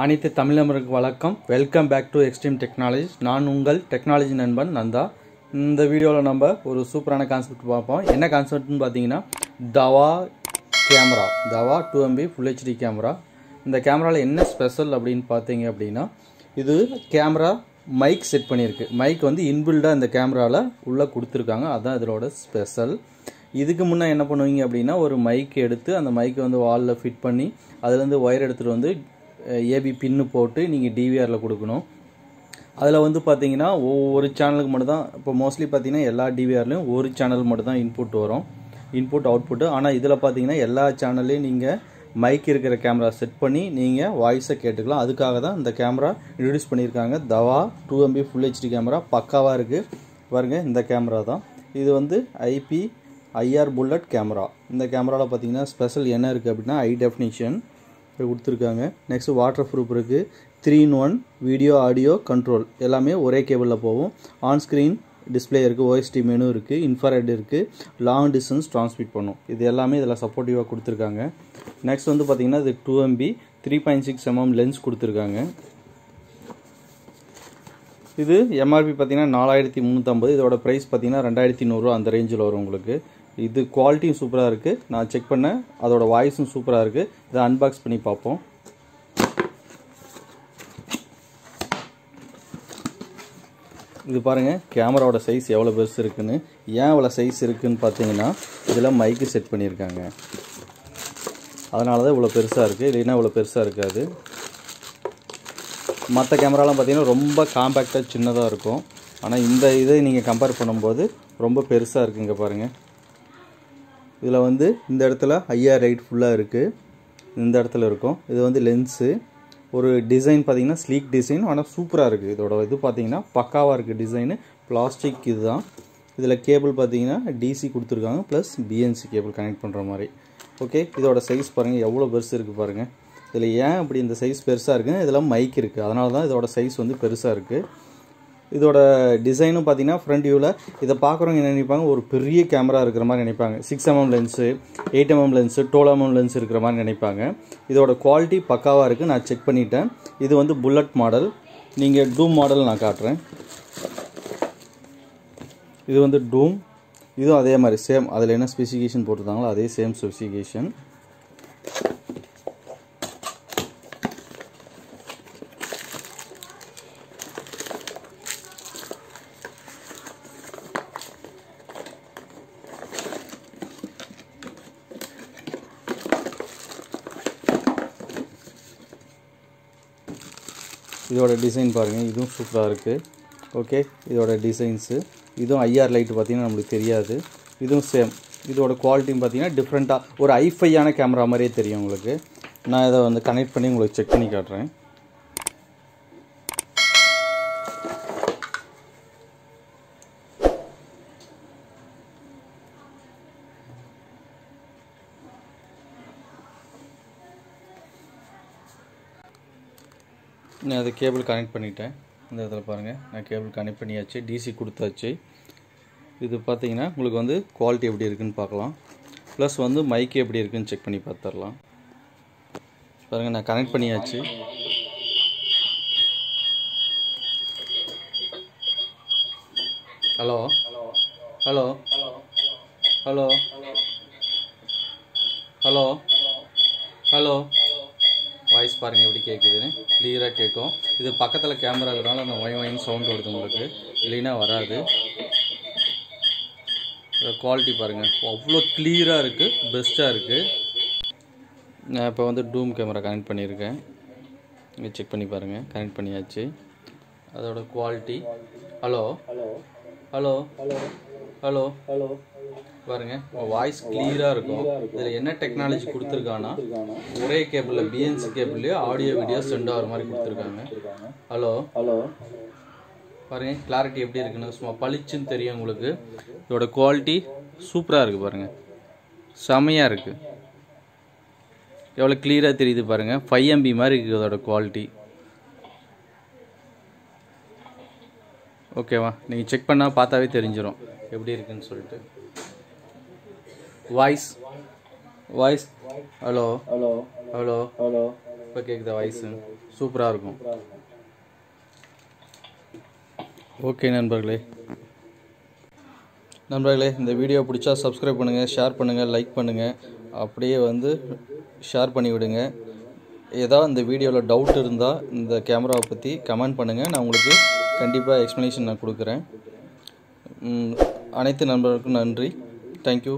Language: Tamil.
அனைத்து தமிழ் வழக்கம் வணக்கம். Welcome back to extreme technology நான் உங்கள் டெக்னாலஜி நண்பன் நந்தா. இந்த வீடியோவில் நம்ம ஒரு சூப்பரான கான்செப்ட் பார்ப்போம். என்ன கான்செப்ட்னு பார்த்தீங்கன்னா தவா கேமரா. தவா two MP full HD camera. இந்த கேமராவில் என்ன ஸ்பெஷல் அப்படின்னு பார்த்தீங்க அப்படின்னா இது கேமரா மைக் செட் பண்ணியிருக்கு. மைக் வந்து இன்பில்டாக இந்த கேமராவில் உள்ளே கொடுத்துருக்காங்க. அதுதான் இதோட ஸ்பெஷல் இதுக்கு முன்னே என்ன பண்ணுவீங்க அப்படின்னா ஒரு மைக் எடுத்து அந்த மைக்கை வந்து வாலில் ஃபிட் பண்ணி அதுலேருந்து ஒயர் எடுத்துகிட்டு வந்து ஏபி பின்னு போட்டு நீங்கள் டிவிஆரில் கொடுக்கணும். அதில் வந்து பார்த்தீங்கன்னா ஒவ்வொரு சேனலுக்கு மட்டும் தான் இப்போ மோஸ்ட்லி பார்த்தீங்கன்னா எல்லா டிவிஆர்லையும் ஒரு சேனல் மட்டும் தான் இன்புட் வரும். இன்புட் அவுட்புட்டு ஆனால் இதில் பார்த்தீங்கன்னா எல்லா சேனல்லையும் நீங்கள் மைக் இருக்கிற கேமரா செட் பண்ணி நீங்கள் வாய்ஸை கேட்டுக்கலாம். அதுக்காக தான் இந்த கேமரா இன்ட்ரடியூஸ் பண்ணியிருக்காங்க. தவா two MP full HD camera பக்காவாக இருக்குது பாருங்க இந்த கேமரா தான். இது வந்து ஐபி ஐஆர் புல்லட் கேமரா இந்த கேமராவில் பார்த்தீங்கன்னா ஸ்பெஷல் என்ன இருக்குது அப்படின்னா ஐ டெஃபினிஷன் கொடுத்துருக்காங்க. நெக்ஸ்ட் வாட்டர் ப்ரூஃப் இருக்குது three in one video audio control எல்லாமே ஒரே கேபிளில் போகும். ஆன் ஸ்க்ரீன் டிஸ்பிளே இருக்குது ஓஎஸ்டி மெனு இருக்குது இன்ஃப்ராரெட் இருக்குது லாங் டிஸ்டன்ஸ் ட்ரான்ஸ்மிட் பண்ணும். இது எல்லாமே இதில் சப்போர்ட்டிவாக கொடுத்துருக்காங்க. நெக்ஸ்ட் வந்து பார்த்திங்கன்னா இது two MP three point six MM lens கொடுத்துருக்காங்க. இது எம்ஆர்பி பார்த்தீங்கன்னா நாலாயிரத்தி முந்நூற்றம்பது இதோட ப்ரைஸ் பார்த்தீங்கன்னா ரெண்டாயிரத்தி நூறுரூவா அந்த ரேஞ்சில் வரும் உங்களுக்கு. இது குவாலிட்டியும் சூப்பராக இருக்குது நான் செக் பண்ணேன் அதோட வாய்ஸும் சூப்பராக இருக்குது இதை அன்பாக்ஸ் பண்ணி பார்ப்போம். இது பாருங்கள் கேமராவோட சைஸ் எவ்வளோ பெருசு இருக்குன்னு. ஏன் இவ்வளோ சைஸ் இருக்குன்னு பார்த்தீங்கன்னா இதில் மைக்கு செட் பண்ணியிருக்காங்க. அதனால தான் இவ்வளோ பெருசாக இருக்குது இல்லைன்னா இவ்வளோ பெருசாக இருக்காது. மற்ற கேமராலாம் பார்த்தீங்கன்னா ரொம்ப காம்பேக்டாக சின்னதாக இருக்கும். ஆனால் இந்த இதை நீங்கள் கம்பேர் பண்ணும்போது ரொம்ப பெருசாக இருக்குங்க பாருங்கள் இதில் வந்து இந்த இடத்துல ஐயா ரைட் ஃபுல்லாக இருக்குது இந்த இடத்துல இருக்கும். இது வந்து லென்ஸு ஒரு டிசைன் பார்த்திங்கன்னா ஸ்லீக் டிசைன் ஆனால் சூப்பராக இருக்குது இதோட. இது பார்த்தீங்கன்னா பக்காவாக இருக்குது டிசைனு பிளாஸ்டிக் இதுதான். இதில் கேபிள் பார்த்தீங்கன்னா டிசி கொடுத்துருக்காங்க ப்ளஸ் பிஎன்சி கேபிள் கனெக்ட் பண்ணுற மாதிரி. ஓகே இதோட சைஸ் பாருங்கள் எவ்வளோ பெருசு இருக்குது பாருங்கள் இதில் ஏன் இப்படி இந்த சைஸ் பெருசாக இருக்குது இதெல்லாம் மைக் இருக்குது அதனால தான் இதோட சைஸ் வந்து பெருசாக இருக்குது இதோட டிசைனும் பார்த்தீங்கன்னா ஃப்ரண்ட் வியூவில் இதை பார்க்குறவங்க என்ன நினைப்பாங்க? ஒரு பெரிய கேமரா இருக்கிற மாதிரி நினைப்பாங்க. Six MM lens eight MM lens twelve MM lens இருக்கிற மாதிரி நினைப்பாங்க. இதோட குவாலிட்டி பக்காவாக இருக்குது நான் செக் பண்ணிட்டேன். இது வந்து புல்லட் மாடல் நீங்கள் டூம் மாடல் நான் காட்டுறேன். இது வந்து டூம் இதுவும் அதே மாதிரி சேம் அதில் என்ன ஸ்பெசிஃபிகேஷன் போட்டிருந்தாங்களோ அதே சேம் ஸ்பெசிஃபிகேஷன் இதோட டிசைன் பாருங்கள் இதுவும் சூப்பராக இருக்குது ஓகே இதோட டிசைன்ஸு இதுவும் ஐஆர் லைட்டு பார்த்தீங்கன்னா நம்மளுக்கு தெரியாது. இதுவும் சேம் இதோட குவாலிட்டியும் பார்த்தீங்கன்னா டிஃப்ரெண்ட்டாக ஒரு ஐஃபையான கேமரா மாதிரியே தெரியும் உங்களுக்கு. நான் இதை வந்து கனெக்ட் பண்ணி உங்களுக்கு செக் பண்ணி காட்டுறேன். நான் அது கேபிள் கனெக்ட் பண்ணிட்டேன். இந்த இதில் பாருங்கள் நான் கேபிள் கனெக்ட் பண்ணியாச்சு டிசி கொடுத்தாச்சு. இது பார்த்தீங்கன்னா உங்களுக்கு வந்து குவாலிட்டி எப்படி இருக்குதுன்னு பார்க்கலாம். ப்ளஸ் வந்து மைக்கு எப்படி இருக்குதுன்னு செக் பண்ணி பார்த்துடலாம். பாருங்கள் நான் கனெக்ட் பண்ணியாச்சு. Hello hello hello hello hello voice பாருங்கள் எப்படி கேட்குதுன்னு கிளியராக கேட்கும் இது பக்கத்தில் கேமரா இருக்கிறனால அந்த ஒய் ஒயின் சவுண்ட் வருது உங்களுக்கு. இல்லைன்னா வராது. குவாலிட்டி பாருங்கள் அவ்வளோ கிளியராக இருக்குது பெஸ்ட்டாக இருக்குது நான் இப்போ வந்து டூம் கேமரா கனெக்ட் பண்ணியிருக்கேன். இங்கே செக் பண்ணி பாருங்கள் கனெக்ட் பண்ணியாச்சு. அதோட quality hello hello hello hello பாருங்க வாய்ஸ் கிளியராக இருக்கும். இதில் என்ன டெக்னாலஜி கொடுத்துருக்காங்கன்னா ஒரே கேபிளில் பிஎன்சி கேபிள்லேயே ஆடியோ வீடியோ சென்ட் ஆகிற மாதிரி கொடுத்துருக்காங்க. ஹலோ? ஹலோ? பாருங்க கிளாரிட்டி எப்படி இருக்குன்னு சும்மா பளிச்சுன்னு தெரியும் உங்களுக்கு. இதோட குவாலிட்டி சூப்பராக இருக்குது பாருங்க. செமையாக இருக்குது எவ்வளோ கிளியராக தெரியுது பாருங்கள் ஃபைவ் எம்பி மாதிரி இருக்குது அதோட குவாலிட்டி ஓகேவா நீங்கள் செக் பண்ணால் பார்த்தாவே தெரிஞ்சிடும் எப்படி இருக்குன்னு சொல்லிட்டு. Voice voice hello hello hello hello இப்போ கேட்குதா வாய்ஸு சூப்பராக இருக்கும். ஓகே நண்பர்களே. நண்பர்களே இந்த வீடியோ பிடிச்சா சப்ஸ்கிரைப் பண்ணுங்கள் ஷேர் பண்ணுங்கள் லைக் பண்ணுங்கள் அப்படியே வந்து ஷேர் பண்ணி விடுங்க ஏதாவது இந்த வீடியோவில் டவுட் இருந்தால் இந்த கேமராவை பற்றி கமெண்ட் பண்ணுங்கள் நான் உங்களுக்கு கண்டிப்பாக எக்ஸ்ப்ளனேஷன் நான் கொடுக்குறேன். அனைத்து நண்பர்களுக்கும் நன்றி. தேங்க்யூ